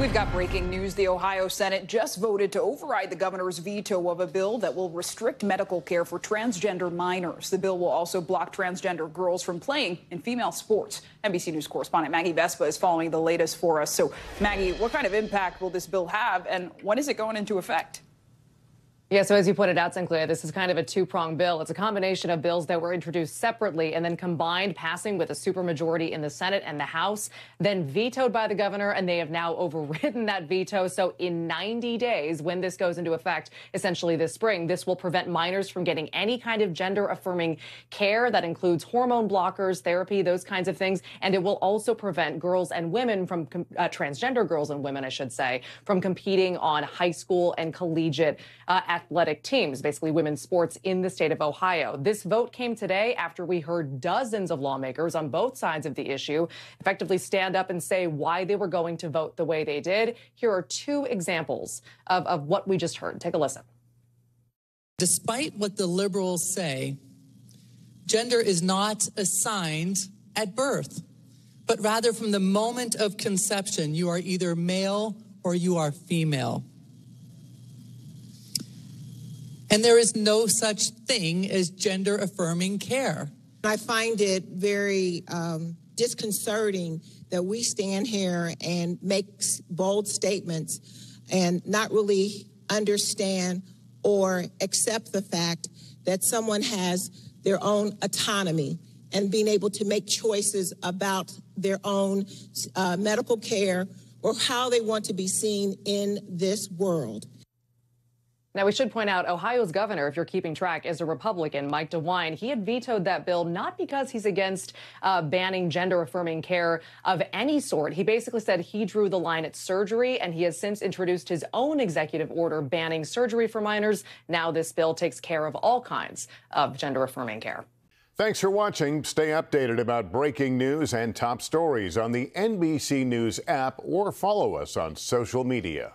We've got breaking news. The Ohio Senate just voted to override the governor's veto of a bill that will restrict medical care for transgender minors. The bill will also block transgender girls from playing in female sports. NBC News correspondent Maggie Vespa is following the latest for us. So, Maggie, what kind of impact will this bill have, and when is it going into effect? Yeah, so as you pointed out, Sinclair, this is kind of a two-pronged bill. It's a combination of bills that were introduced separately and then combined, passing with a supermajority in the Senate and the House, then vetoed by the governor, and they have now overridden that veto. So in 90 days, when this goes into effect, essentially this spring, this will prevent minors from getting any kind of gender-affirming care that includes hormone blockers, therapy, those kinds of things. And it will also prevent girls and women from, uh, transgender girls and women, I should say, from competing on high school and collegiate uh, athletic teams, basically women's sports in the state of Ohio. This vote came today after we heard dozens of lawmakers on both sides of the issue effectively stand up and say why they were going to vote the way they did. Here are two examples of, of what we just heard. Take a listen. Despite what the liberals say, gender is not assigned at birth, but rather from the moment of conception, you are either male or you are female. And there is no such thing as gender affirming care. I find it very um, disconcerting that we stand here and make bold statements and not really understand or accept the fact that someone has their own autonomy and being able to make choices about their own uh, medical care or how they want to be seen in this world. Now, we should point out Ohio's governor, if you're keeping track, is a Republican, Mike DeWine. He had vetoed that bill not because he's against uh, banning gender affirming care of any sort. He basically said he drew the line at surgery, and he has since introduced his own executive order banning surgery for minors. Now, this bill takes care of all kinds of gender affirming care. Thanks for watching. Stay updated about breaking news and top stories on the NBC News app or follow us on social media.